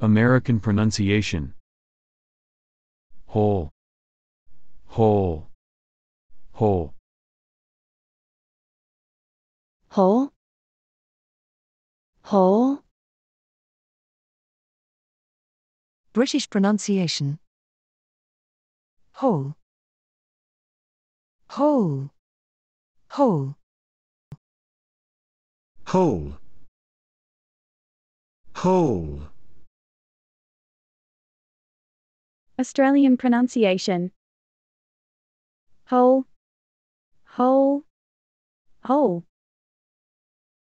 American pronunciation. Whole. Whole. Whole. whole, whole, British pronunciation. Whole. Whole. Whole. whole, whole, Australian pronunciation. Whole, whole, whole.